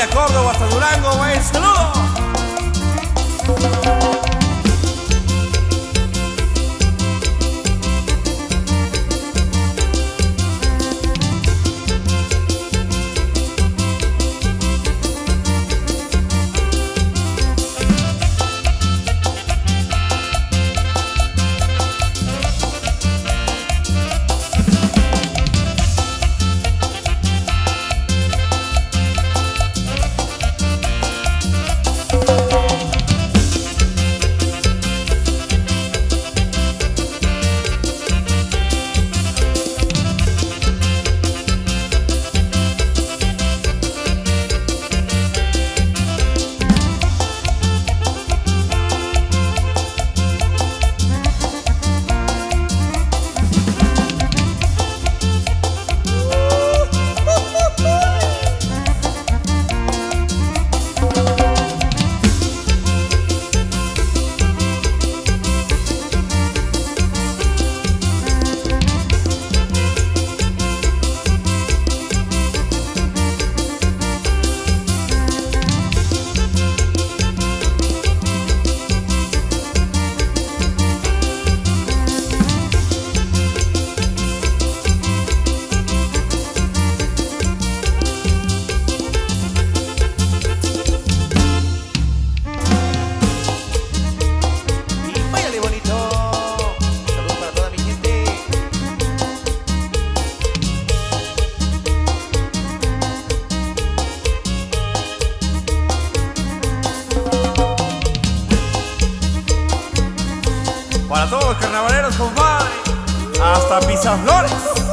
familia Córdoba Durango, buen saludo. Oh.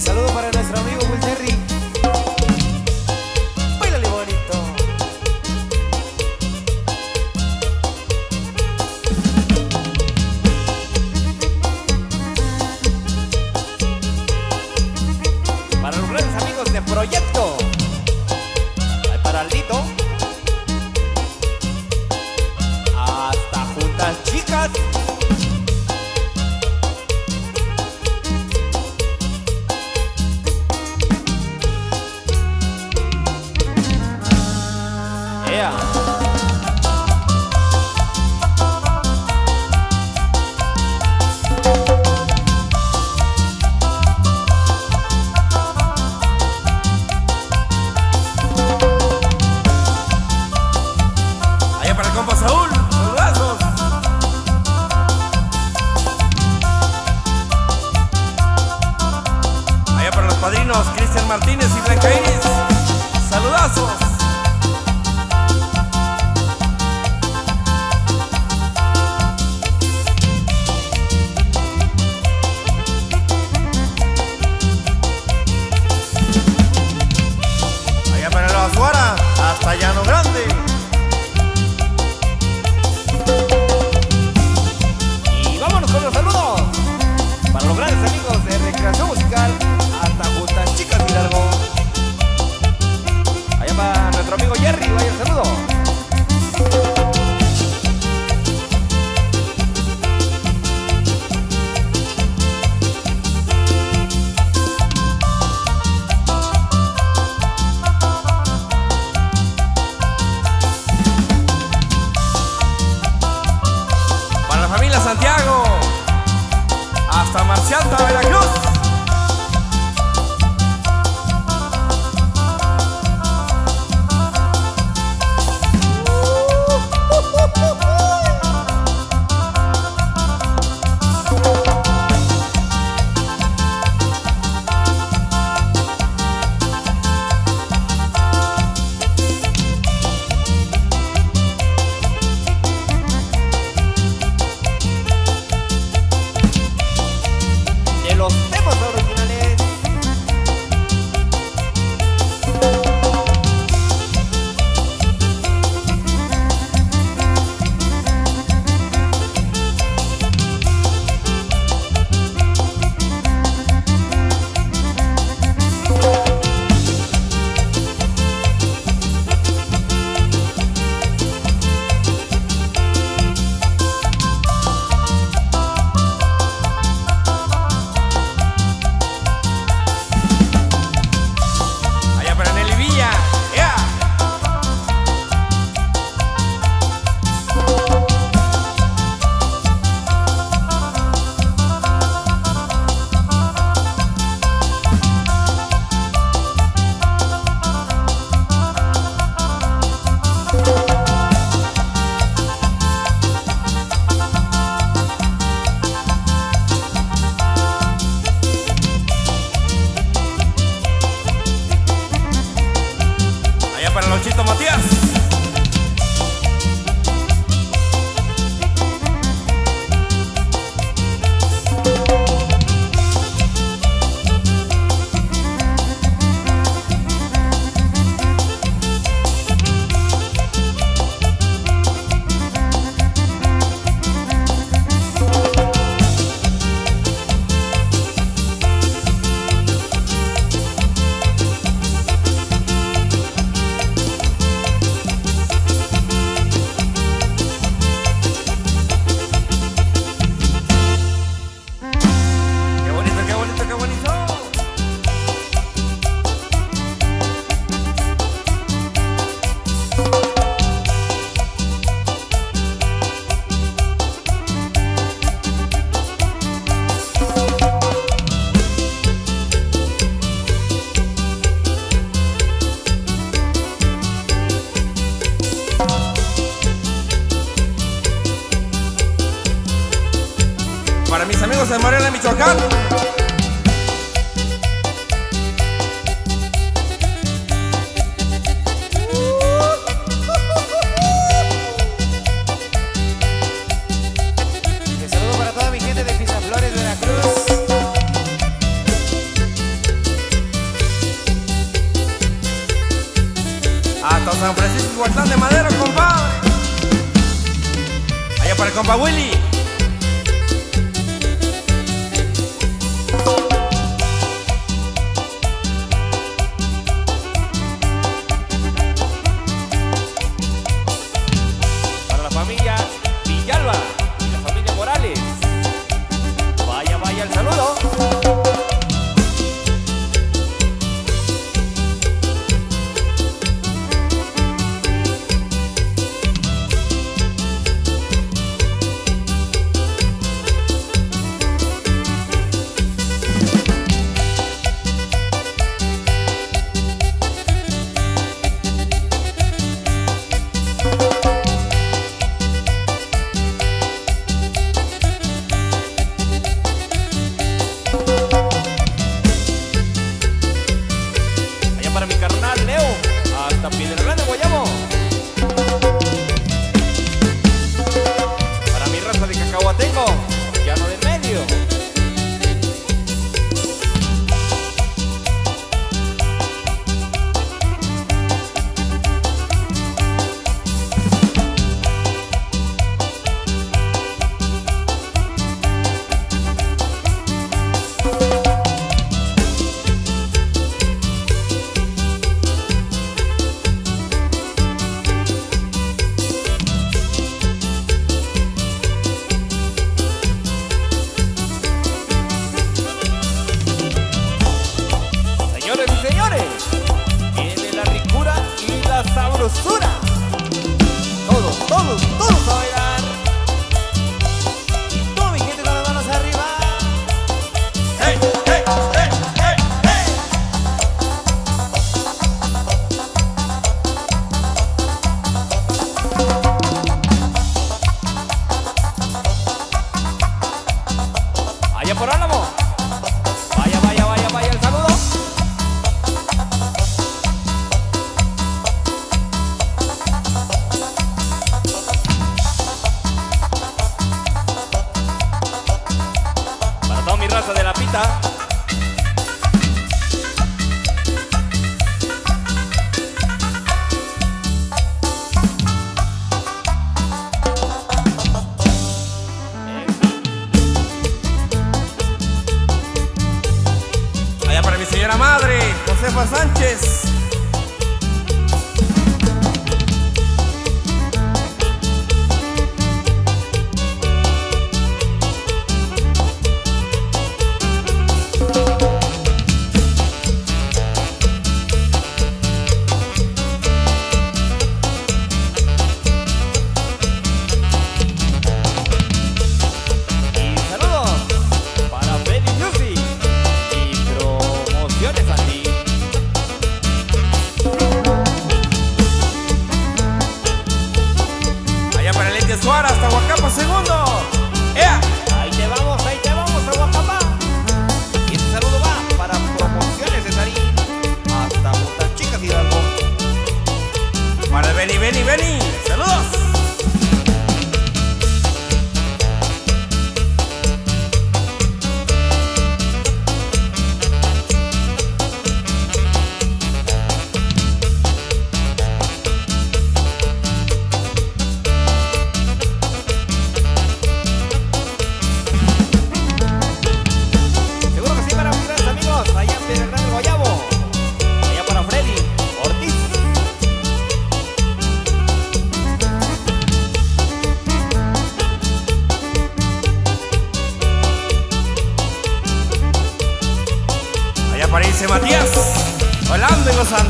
saludo para nuestro amigo Wilson. Para mis amigos de Mariela Michoacán. Un saludo para toda mi gente de Pizaflores de Veracruz. ¡Ah, todos son Francisco Hortán de Madero, compa! ¡Allá para el compa Willy! Para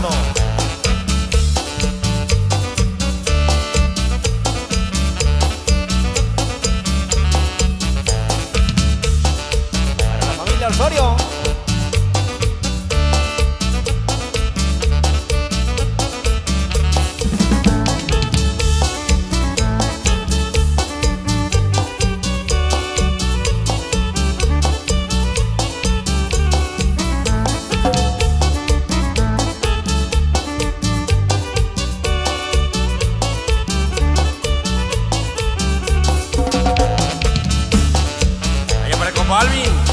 la familia Osorio. Allá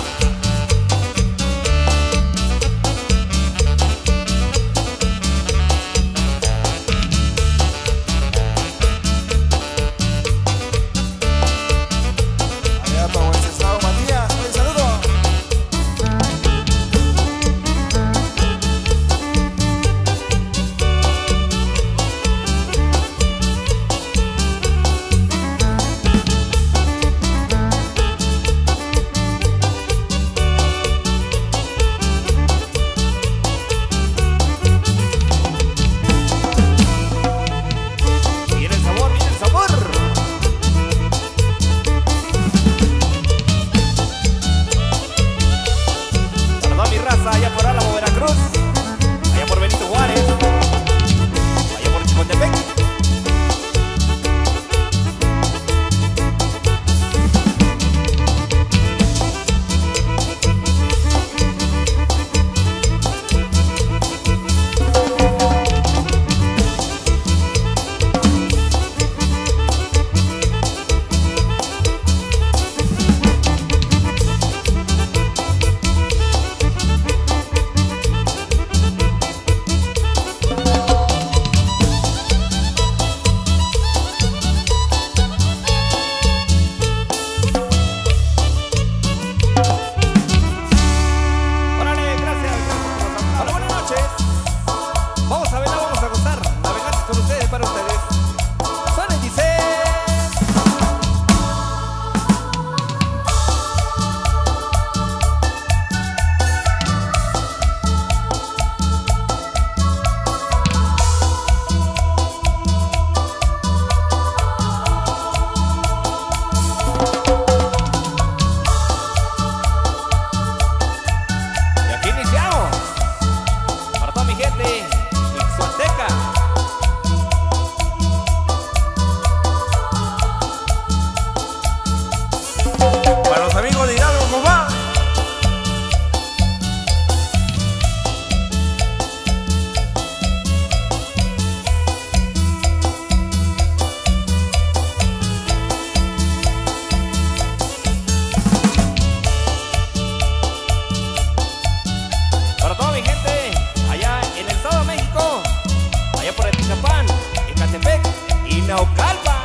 local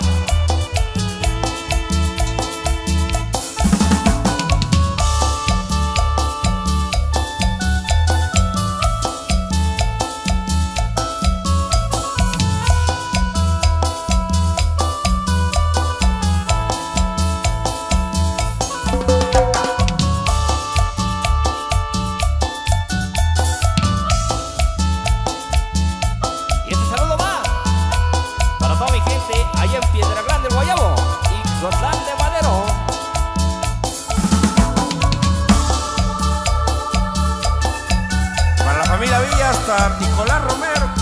Para la familia Villa hasta Nicolás Romero.